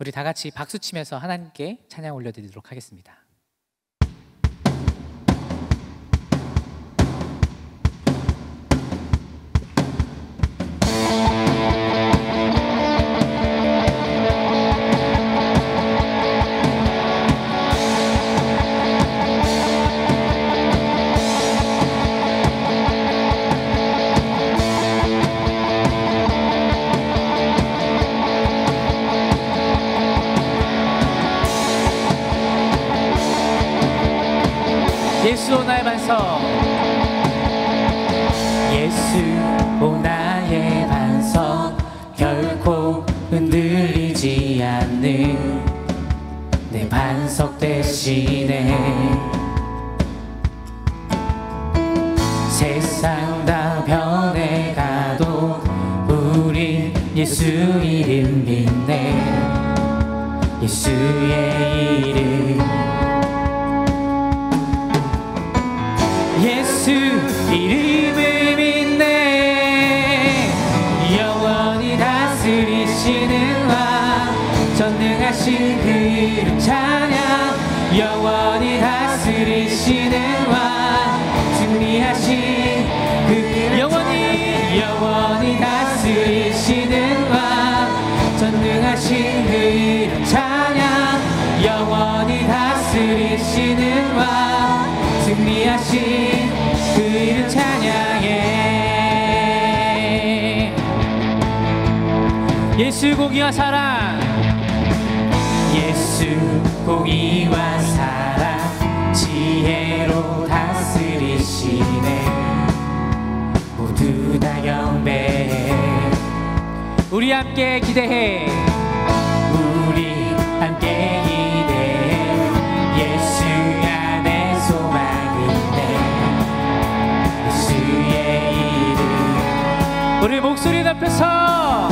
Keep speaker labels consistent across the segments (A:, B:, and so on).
A: 우리 다 같이 박수 치면서 하나님께 찬양 올려드리도록 하겠습니다. 않는 내 반석 대신에 세상 다 변해가도 우린 예수 이름 믿네. 예수의 이름 예수 공의와 사랑. 예수 공의와 사랑. 지혜로 다스리시네. 모두 다 경배해 우리 함께 기대해. 우리 함께 기대해. 예수 안에 소망이네 예수의 이름. 우리 목소리 높여서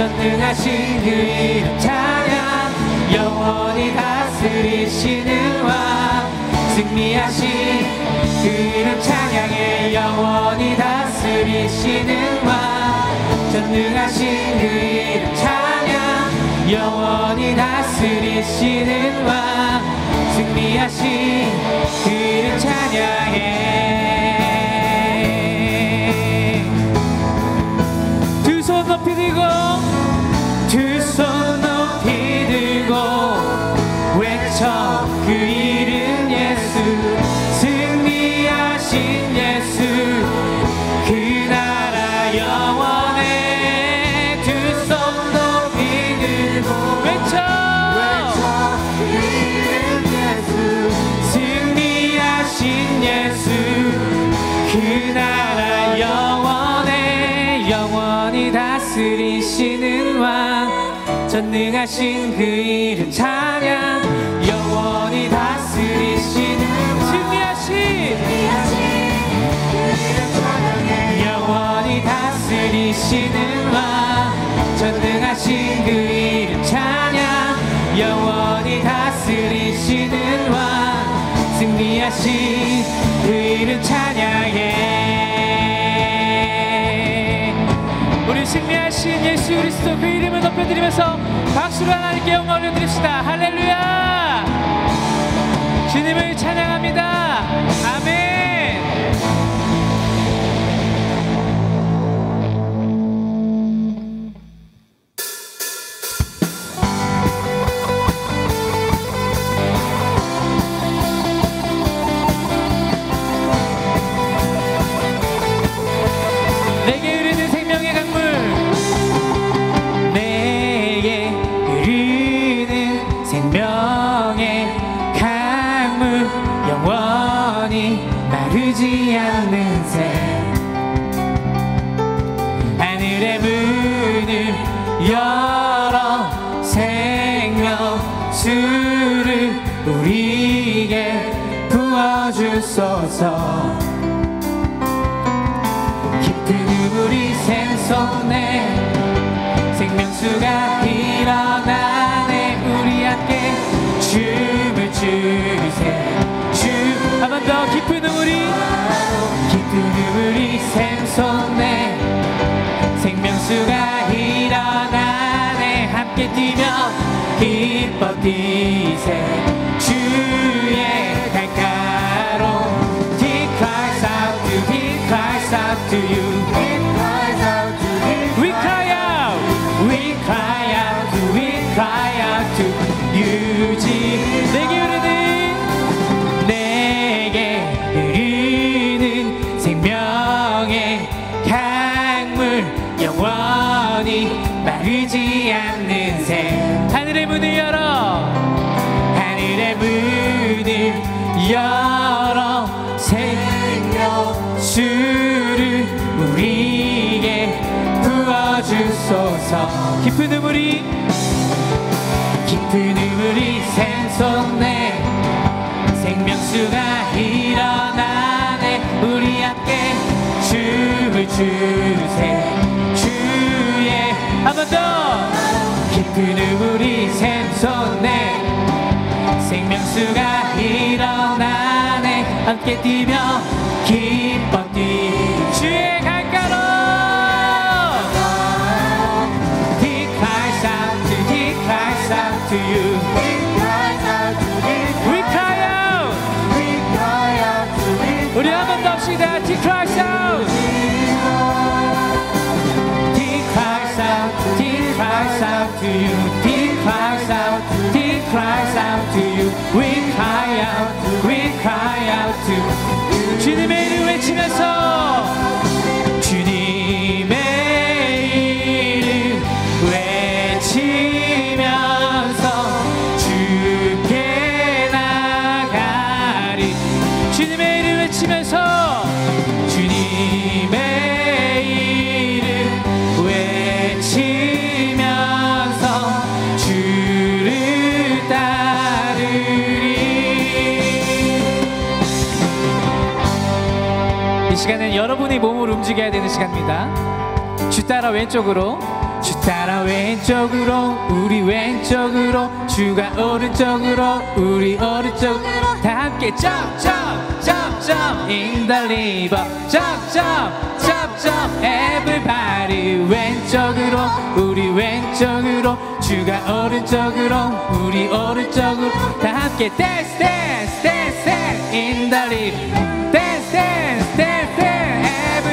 A: 전능하신 그 이름 찬양. 영원히 다스리시는 왕. 승리하신 그 이름 찬양에 영원히 다스리시는 왕. 전능하신 그 이름 찬양. 영원히 다스리시는 왕. 승리하신 그 이름 찬양해 그 이름 예수 승리하신 예수 그 나라 영원해 두손 높이 들고 외쳐. 승리하신 예수 그 나라 영원해 영원히 다스리시는 왕 전능하신 그 이름 찬양 하신 영원히 다스리시는 왕 전능하신 그 이름 찬양. 영원히 다스리시는 왕 승리하신 그 이름 찬양해. 우리 승리하신 예수 그리스도 그 이름을 높여드리면서 박수로 하나님께 영광 올려드립시다. 할렐루야 주님을 찬양합니다. 아멘 마르지 않는 새 하늘의 문을 열어 생명수를 우리에게 부어주소서. 깊은 우리 샘솟네 생명수가 일어나네. 우리 함께 춤을 추세 샘솟네 생명수가 일어나네 함께 뛰며 기뻐 뛰세 주의 달가로 He cries out to He cries out to you 부어주소서 깊은 눈물이 깊은 눈물이 샘솟네. 생명수가 일어나네. 우리 함께 춤을 추세 주의 한 번 더! 깊은 눈물이 샘솟네. 생명수가 일어나네. 함께 뛰며 기뻐 뛰 cries out to you We cry out 우리 한 번 더 합시다 He cries out He cries out He cries out to you He cries out He cries out to you We cry out We cry out to you 주님의 이름 외치면서 여러분이 몸을 움직여야 되는 시간입니다. 주 따라 왼쪽으로 주 따라 왼쪽으로 우리 왼쪽으로 주가 오른쪽으로 우리 오른쪽으로. 다 함께 점점 점점. In the river. 점점 점점. Everybody 왼쪽으로 우리 왼쪽으로. 주가 오른쪽으로 우리 오른쪽으로. 다 함께 dance dance dance dance. In the river. Dance dance dance dance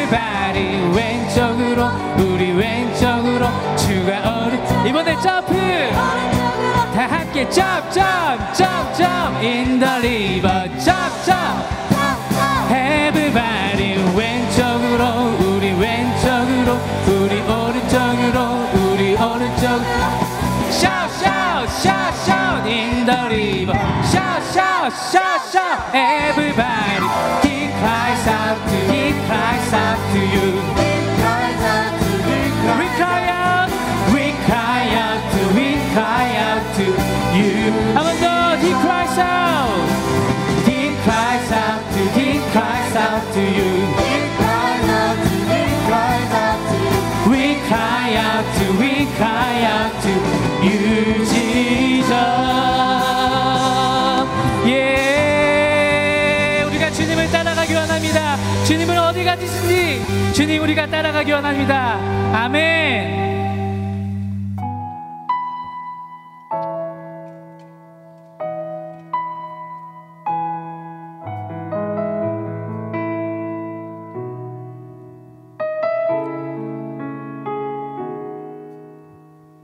A: everybody 왼쪽으로 우리 왼쪽으로 주가 오른 이번에 점프 다 함께 점점 점점 in the river 점점 everybody 왼쪽으로 우리 왼쪽으로 우리 오른쪽으로 우리 오른쪽 shout shout shout shout in the river shout shout shout shout everybody 주님 우리가 따라가기 원합니다. 아멘.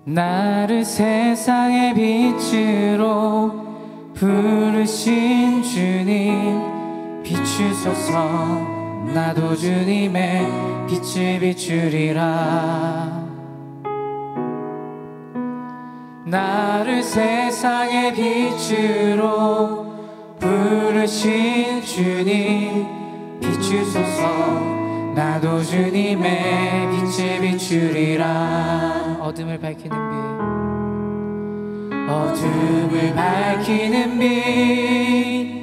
A: 나를 세상의 빛으로 부르신 주님 비추소서 나도 주님의 빛을 비추리라. 나를 세상의 빛으로 부르신 주님 비추소서. 나도 주님의 빛을 비추리라. 어둠을 밝히는 빛. 어둠을 밝히는 빛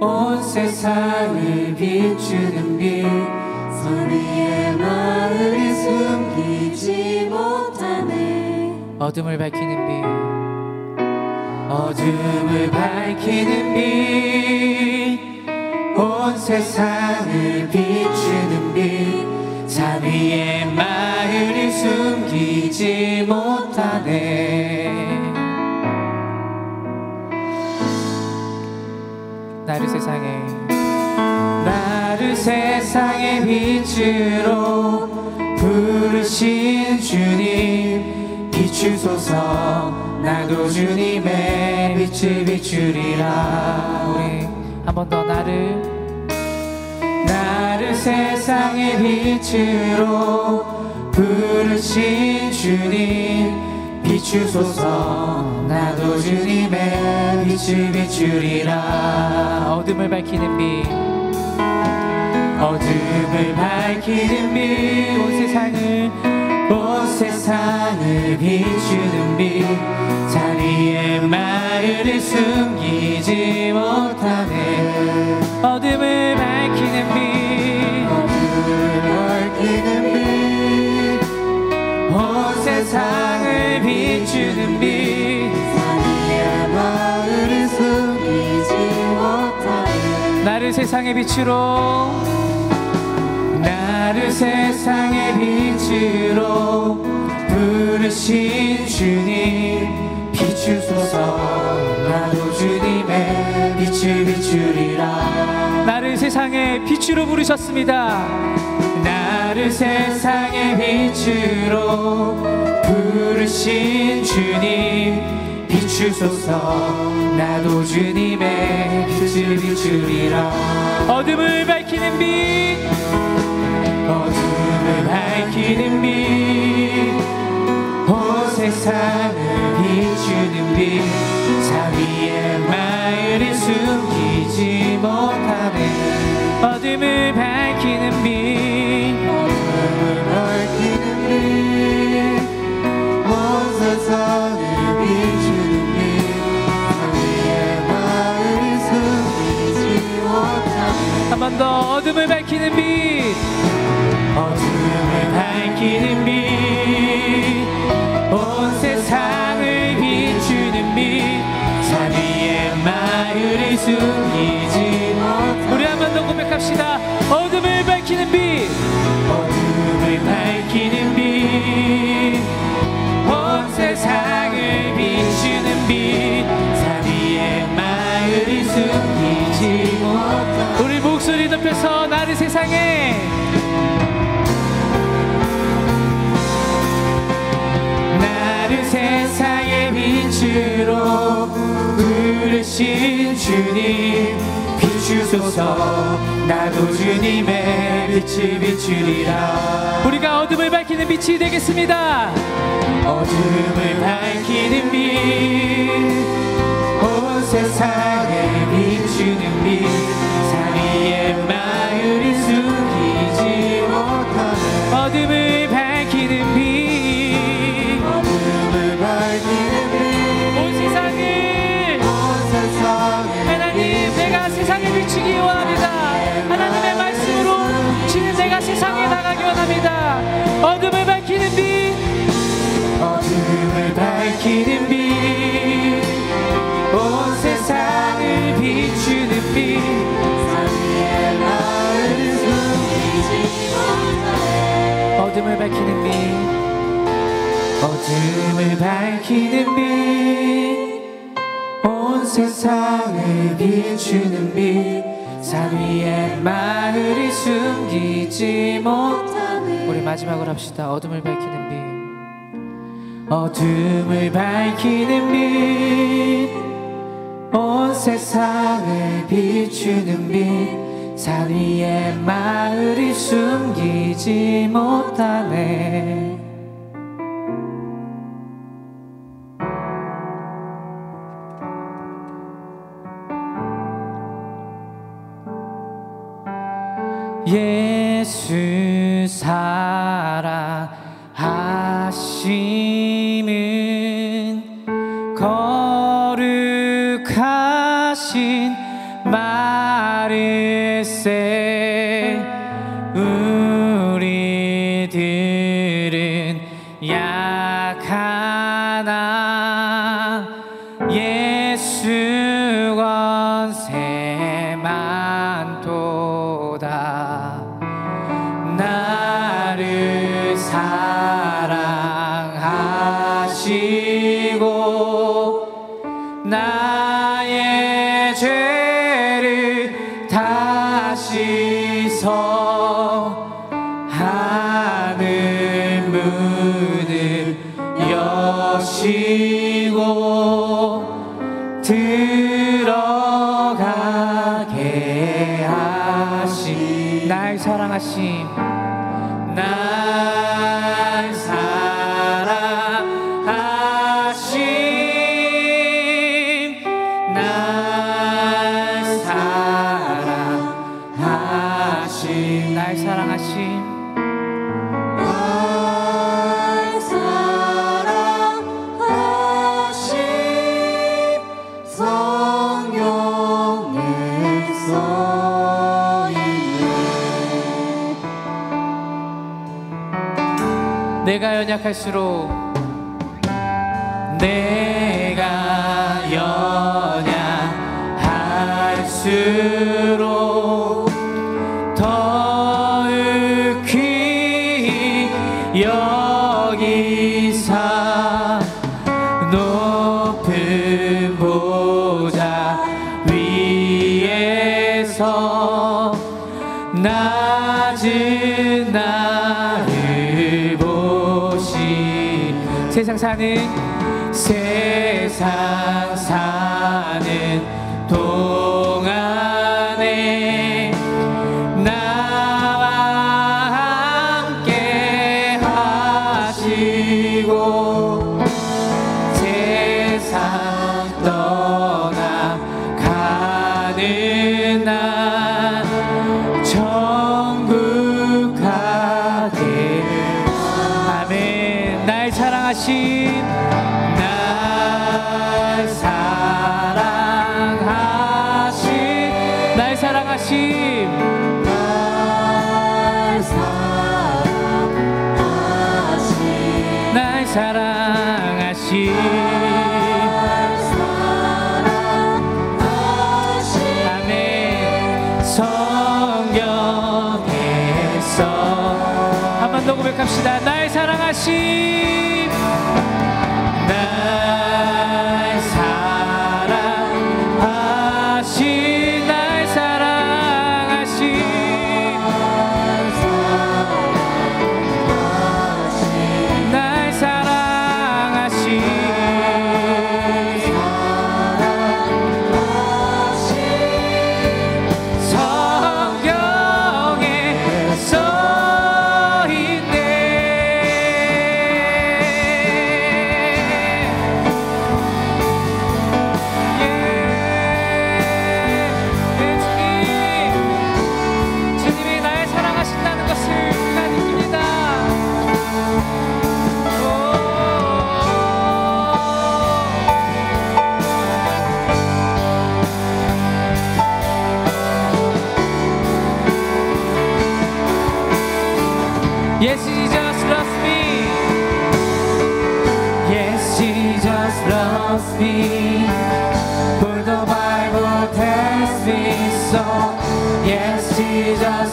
A: 온 세상을 비추는 빛
B: 우리의 마음이 숨기지 못하네.
A: 어둠을 밝히는 빛 어둠을 밝히는 빛온 세상을 비추는 빛산 위에 마을이 숨기지 못하네 나를 세상에. 나를 세상의 빛으로 부르신 주님 비추소서. 나도 주님의 빛을 비추리라. 우리 한 번 더 나를. 나를 세상의 빛으로 부르신 주님 비추소서. 나도 주님의 빛을 비추리라. 어둠을 밝히는 빛. 어둠을 밝히는 빛. 온 세상을. 온 세상을 비추는 빛산 위에 마을을 숨기지 못하네. 어둠을 밝히는 빛. 어둠을 밝히는 빛온 세상
B: 숨기지 못하네
A: 나를 세상의 빛으로 나를 세상의 빛으로 부르신 주님 비추소서. 나도 주님의 빛을 비추리라. 나를 세상의 빛으로 부르셨습니다 나를 세상의 빛으로 부르신 주님 비추소서. 나도 주님의 빛을 비추리라. 어둠을 밝히는 빛 어둠을 밝히는 빛온 세상을 비추는 빛산 위에 마을을 숨기지 못하네. 어둠을 밝히는 빛 더 어둠을 밝히는 빛. 어둠을 밝히는 빛온 세상을 비추는 빛산 위에 마을을 숨기지 못 우리 한 번 더 고백합시다. 어둠을 밝히는 빛. 어둠을 밝히는 빛온 세상을 비추는 못 우리 목소리 빛으로 부르신 주님 비추소서. 나도 주님의 빛을 비추리라. 우리가 어둠을 밝히는 빛이 되겠습니다. 어둠을 밝히는 빛온 세상에 비추는 빛산 위에 마을이 숨 밝히는 빛. 어둠을 밝히는 빛 온 세상을 비추는 빛산 위에 마을이 숨기지 못하네. 우리 마지막으로 합시다. 어둠을 밝히는 빛. 어둠을 밝히는 빛 온 세상을 비추는 빛 산 위에 마을이 숨기지 못하네. 예수 사랑하심 사랑하시고 나의 죄를 다시 서 하늘 문을 여시고 들어가게 하신 날 사랑하심. 사랑하심 날 사랑하심 내가 연약할수록 낮은 나를 보시 세상 사는 세상 사랑하시 아멘 성경에서 한 번 더 고백합시다. 나의 사랑하신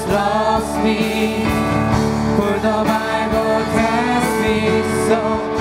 A: lost me, for the Bible cast me so.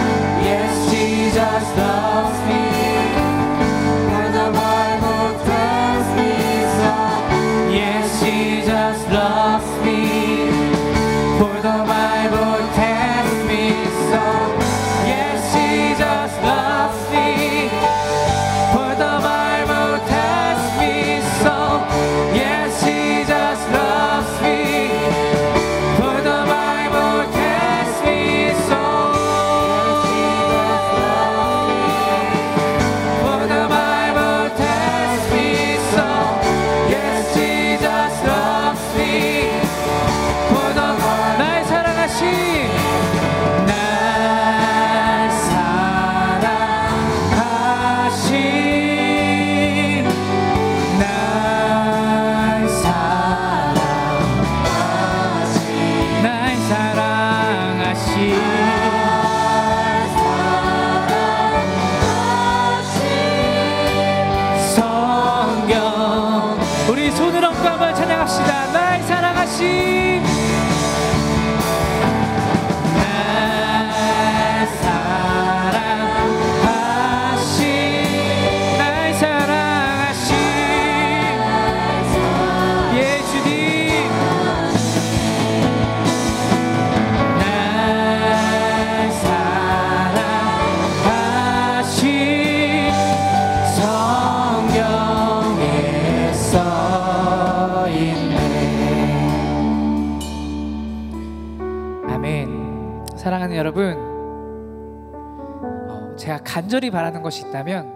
A: 간절히 바라는 것이 있다면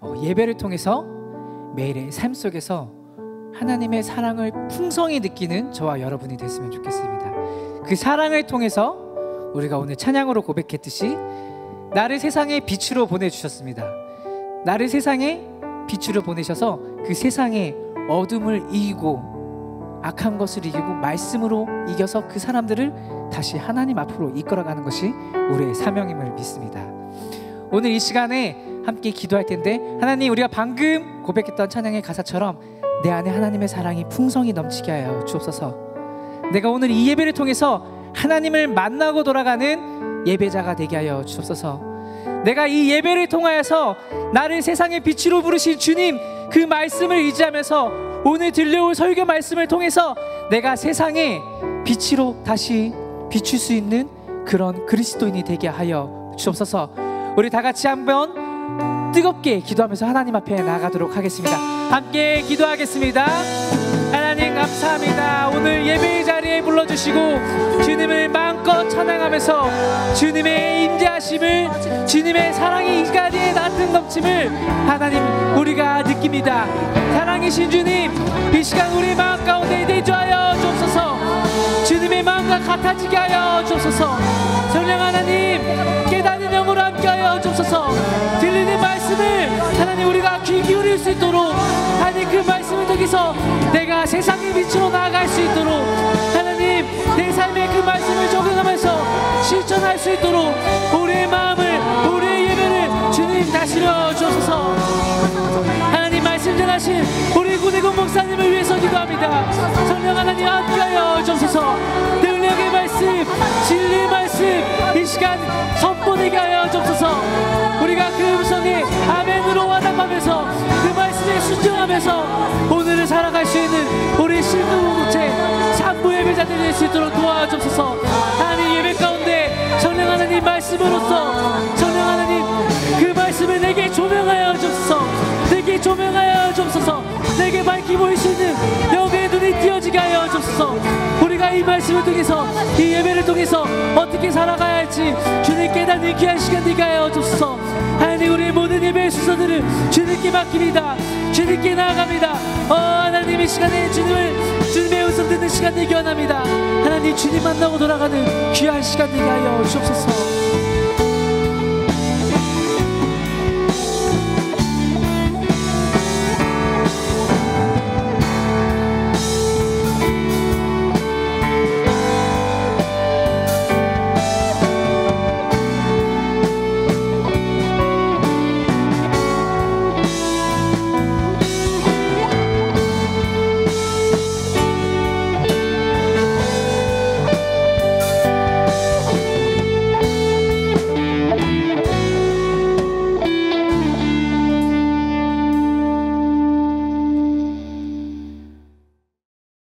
A: 어, 예배를 통해서 매일의 삶 속에서 하나님의 사랑을 풍성히 느끼는 저와 여러분이 됐으면 좋겠습니다. 그 사랑을 통해서 우리가 오늘 찬양으로 고백했듯이 나를 세상의 빛으로 보내주셨습니다. 나를 세상의 빛으로 보내셔서 그 세상의 어둠을 이기고 악한 것을 이기고 말씀으로 이겨서 그 사람들을 다시 하나님 앞으로 이끌어가는 것이 우리의 사명임을 믿습니다. 오늘 이 시간에 함께 기도할 텐데 하나님 우리가 방금 고백했던 찬양의 가사처럼 내 안에 하나님의 사랑이 풍성히 넘치게 하여 주옵소서. 내가 오늘 이 예배를 통해서 하나님을 만나고 돌아가는 예배자가 되게 하여 주옵소서. 내가 이 예배를 통하여서 나를 세상의 빛으로 부르신 주님 그 말씀을 의지하면서 오늘 들려올 설교 말씀을 통해서 내가 세상의 빛으로 다시 비출 수 있는 그런 그리스도인이 되게 하여 주옵소서. 우리 다 같이 한번 뜨겁게 기도하면서 하나님 앞에 나가도록 하겠습니다. 함께 기도하겠습니다. 하나님 감사합니다. 오늘 예배의 자리에 불러주시고 주님을 마음껏 찬양하면서 주님의 임재하심을 주님의 사랑이 이 자리에 나타난 넘침을 하나님 우리가 느낍니다. 사랑이신 주님 이 시간 우리 마음 가운데 내주하여 주옵소서 마음과 같아지게 하여 주옵소서. 성령 하나님 깨닫는 영으로 함께 하여 주옵소서. 들리는 말씀을 하나님 우리가 귀 기울일 수 있도록 하나님 그 말씀을 통해서 내가 세상의 빛으로 나아갈 수 있도록 하나님 내 삶의 그 말씀을 적용하면서 실천할 수 있도록 우리의 마음을 우리의 예배를 주님 다스려 주옵소서. 하나님 말씀 전하신 우리 구대군 목사님을 위해서 기도합니다. 성령 하나님 시간 선포되게 하여 주옵소서. 우리가 그 음성에 아멘으로 와답하면서 그 말씀에 순종하면서 오늘을 살아갈 수 있는 우리 신부 공동체 산부 예배자들이 될 수 있도록 도와주옵소서. 하나님 예배 가운데 성령 하나님 말씀으로써 성령 하나님 그 말씀을 내게 조명하여 주옵소서 조명하여 주옵소서. 내게 밝히 있는 영의 눈이 띄어지게 하여 주옵소서. 우리가 이 말씀을 통해서 이 예배를 통해서 어떻게 살아가야 할지 주님 깨닫는 귀한 시간 되게 하여 주옵소서. 하나님 우리의 모든 예배의 순서들을 주님께 맡깁니다. 주님께 나아갑니다. 어 하나님 이 시간에 주님을 주님의 음성 듣는 시간 되기 원합니다. 하나님 주님 만나고 돌아가는 귀한 시간 되게 하여 주옵소서